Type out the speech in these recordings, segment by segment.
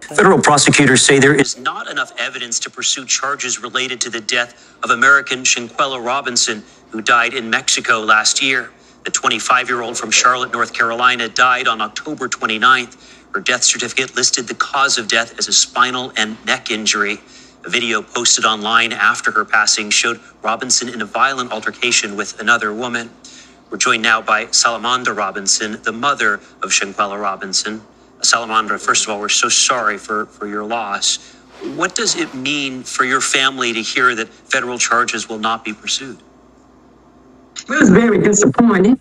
Federal prosecutors say there is not enough evidence to pursue charges related to the death of American Shanquella Robinson, who died in Mexico last year. The 25 year old from Charlotte, North Carolina, died on October 29th. Her death certificate listed the cause of death as a spinal and neck injury. A video posted online after her passing showed Robinson in a violent altercation with another woman. We're joined now by Salamandra Robinson, the mother of Shanquella Robinson. Salamandra, first of all, we're so sorry for, for your loss. What does it mean for your family to hear that federal charges will not be pursued? It was very disappointing.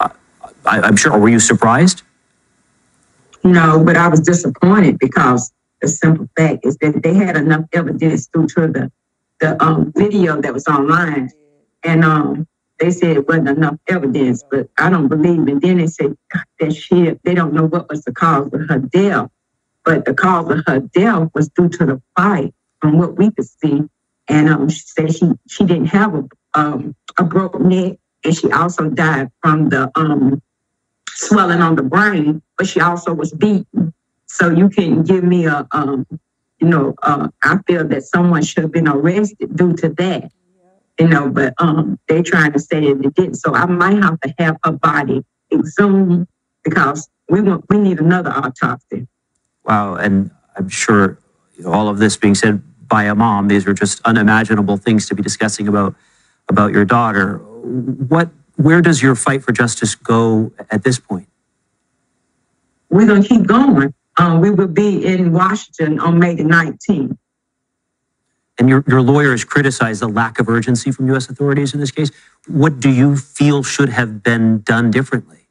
I, I'm sure. Were you surprised? No, but I was disappointed because the simple fact is that they had enough evidence due to the the um, video that was online, and um, they said it wasn't enough evidence, but I don't believe. And then they said she, they don't know what was the cause of her death, but the cause of her death was due to the fight, from what we could see. And um, she said she she didn't have a um, a broken neck, and she also died from the um, swelling on the brain, but she also was beaten. So you can give me a um, you know, uh, I feel that someone should have been arrested due to that you know, but um, they trying to say that it didn't. So I might have to have her body exhumed because we want we need another autopsy. Wow, and I'm sure all of this being said by a mom, these are just unimaginable things to be discussing about about your daughter. What, where does your fight for justice go at this point? We're gonna keep going. Um, we will be in Washington on May the 19th. And your, your lawyer has criticized the lack of urgency from U.S. authorities in this case. What do you feel should have been done differently?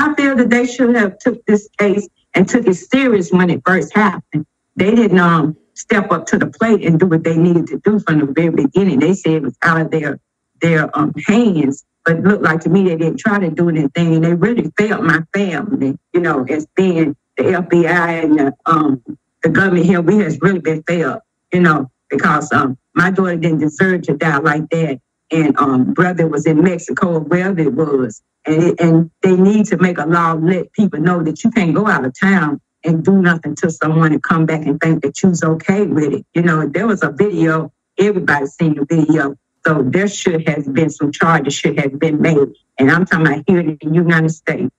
I feel that they should have took this case and took it serious when it first happened. They didn't um, step up to the plate and do what they needed to do from the very beginning. They said it was out of their their um, hands, but it looked like to me they didn't try to do anything, and they really failed my family. You know, as being the FBI and the, um, the government here, we has really been failed you know, because um, my daughter didn't deserve to die like that. And um, brother was in Mexico wherever it was. And, it, and they need to make a law let people know that you can't go out of town and do nothing to someone and come back and think that you's okay with it. You know, there was a video, everybody seen the video. So there should have been some charges should have been made. And I'm talking about here in the United States.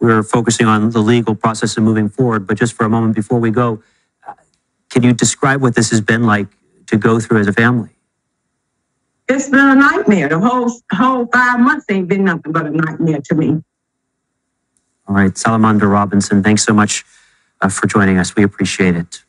We're focusing on the legal process and moving forward. But just for a moment before we go, can you describe what this has been like to go through as a family? It's been a nightmare. The whole whole five months ain't been nothing but a nightmare to me. All right, Salamandra Robinson, thanks so much uh, for joining us. We appreciate it.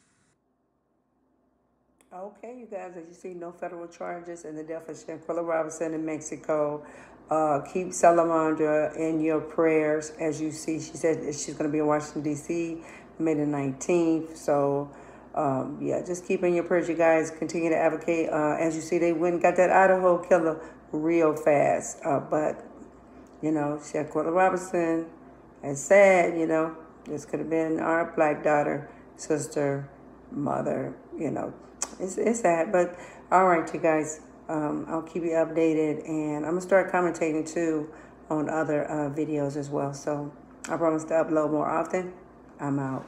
Okay, you guys, as you see, no federal charges in the death of Shanquella Robinson in Mexico. Uh, keep Salamandra in your prayers. As you see, she said she's going to be in Washington, D.C. May the 19th. So, um, yeah, just keep in your prayers, you guys. Continue to advocate. Uh, as you see, they went and got that Idaho killer real fast. Uh, but, you know, Shanquella Robinson, it's sad, you know. This could have been our black daughter, sister, mother, you know. It's, it's sad. But, all right, you guys. Um, I'll keep you updated. And I'm going to start commentating, too, on other uh, videos as well. So I promise to upload more often. I'm out.